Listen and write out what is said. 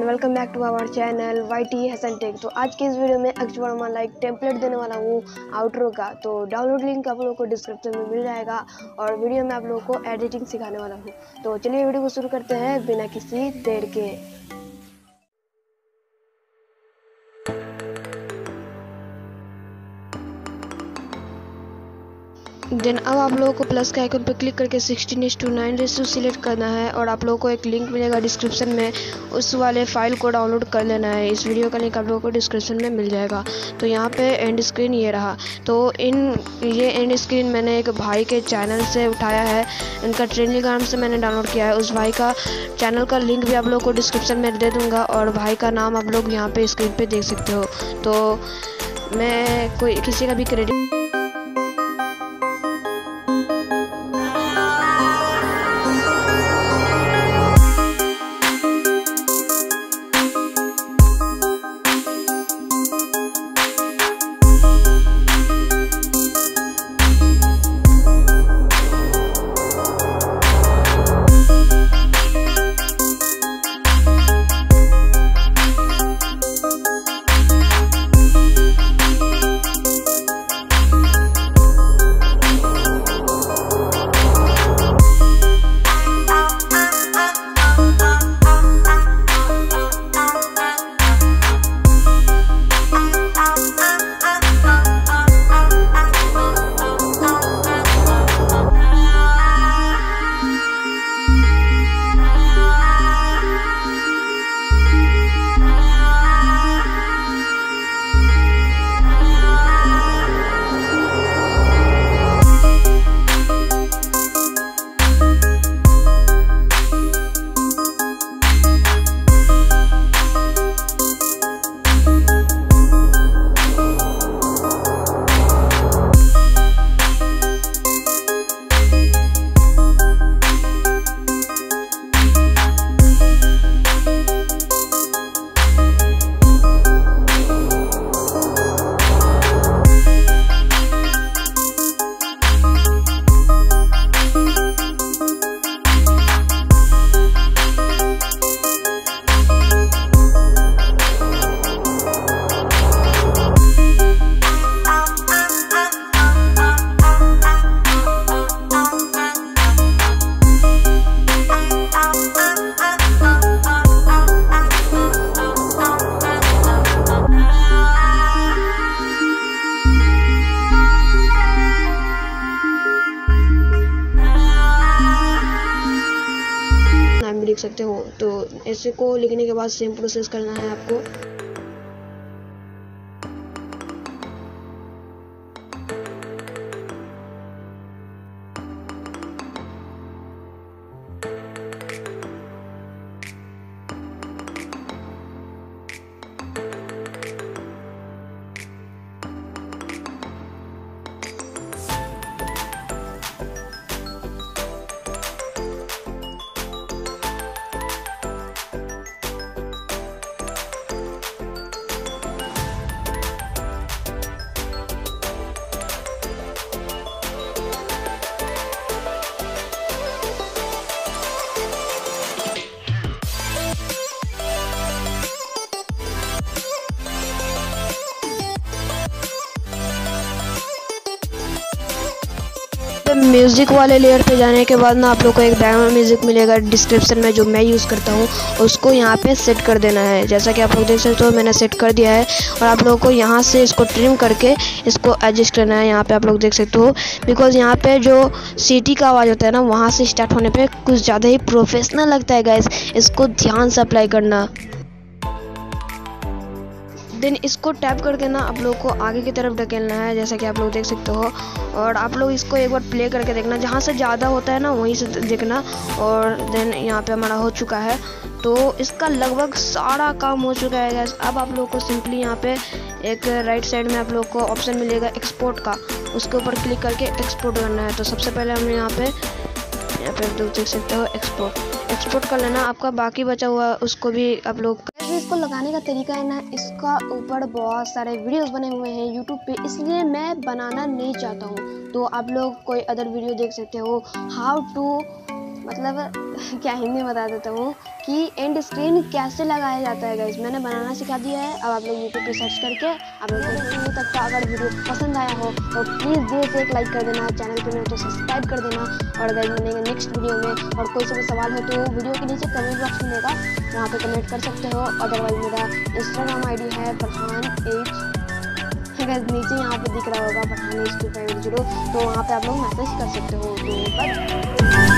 Welcome back to our channel Y T Hasan tech तो आज के इस वीडियो में अक्सर मैं लाइक टेम्पलेट देने वाला हूँ आउटरो का। तो डाउनलोड लिंक आप लोगों को डिस्क्रिप्शन में मिल जाएगा और वीडियो में आप लोगों को एडिटिंग सिखाने वाला हूँ। तो चलिए वीडियो को शुरू करते हैं बिना किसी देर के। देन अब आप लोगों को प्लस के आइकन पर क्लिक करके sixteen is to nine ratio select करना है और आप लोगों को एक लिंक मिलेगा डिस्क्रिप्शन में, उस वाले फ़ाइल को डाउनलोड कर लेना है। इस वीडियो का लिंक आप लोगों को डिस्क्रिप्शन में मिल जाएगा। तो यहाँ पे एंड स्क्रीन ये रहा। तो इन, ये एंड स्क्रीन मैंने एक भाई के चैनल से उठाया है। इनका ट्रेनिंग आर्म से मैंने डाउनलोड किया है। उस भाई का चैनल का लिंक भी आप लोग को डिस्क्रिप्शन में दे दूँगा और भाई का नाम आप लोग यहाँ पर स्क्रीन पर देख सकते हो। तो मैं कोई, किसी का भी क्रेडिट सकते हो तो ऐसे को लिखने के बाद सेम प्रोसेस करना है आपको। म्यूज़िक वाले लेयर पे जाने के बाद ना आप लोग को एक बैकग्राउंड म्यूज़िक मिलेगा डिस्क्रिप्शन में जो मैं यूज़ करता हूँ, उसको यहाँ पे सेट कर देना है। जैसा कि आप लोग देख सकते हो, मैंने सेट कर दिया है और आप लोगों को यहाँ से इसको ट्रिम करके इसको एडजस्ट करना है। यहाँ पर आप लोग देख सकते हो बिकॉज़ यहाँ पर जो सीटी का आवाज़ होता है ना, वहाँ से स्टार्ट होने पर कुछ ज़्यादा ही प्रोफेशनल लगता है गैस इसको ध्यान से अप्लाई करना। देन इसको टैप करके ना आप लोग को आगे की तरफ़ ढकेलना है, जैसा कि आप लोग देख सकते हो। और आप लोग इसको एक बार प्ले करके देखना, जहाँ से ज़्यादा होता है ना, वहीं से देखना। और देन यहाँ पे हमारा हो चुका है। तो इसका लगभग सारा काम हो चुका है गैस अब आप लोग को सिंपली यहाँ पे एक राइट साइड में आप लोग को ऑप्शन मिलेगा एक्सपोर्ट का। उसके ऊपर क्लिक करके एक्सपोर्ट करना है। तो सबसे पहले हम यहाँ पे यहाँ पे देख सकते हो एक्सपोर्ट एक्सपोर्ट कर लेना, आपका बाकी बचा हुआ उसको भी आप लोग इसको लगाने का तरीका है ना, इसका ऊपर बहुत सारे वीडियोस बने हुए हैं यूट्यूब पे, इसलिए मैं बनाना नहीं चाहता हूँ। तो आप लोग कोई अदर वीडियो देख सकते हो हाउ टू मतलब क्या हिंदी में बता देता हूँ कि एंड स्क्रीन कैसे लगाया जाता है गाइज़ मैंने बनाना सिखा दिया है। अब आप लोग यूट्यूब पे सर्च करके आप लोग वीडियो तक का अगर वीडियो पसंद आया हो तो प्लीज़ दिल से एक लाइक कर देना। चैनल पे तो सब्सक्राइब कर देना। और गाइज़ मिलेंगे नेक्स्ट वीडियो में और कोई सा सवाल हो तो वीडियो के नीचे कमेंट बॉक्स मिलेगा। वहाँ पर कमेंट कर सकते हो। अदरवाइज़ मेरा इंस्टाग्राम आई है फरहान एच अगर नीचे यहाँ पे दिख रहा होगा Pathan H two five zero तो वहाँ पे आप लोग मैसेज कर सकते हो। तो बस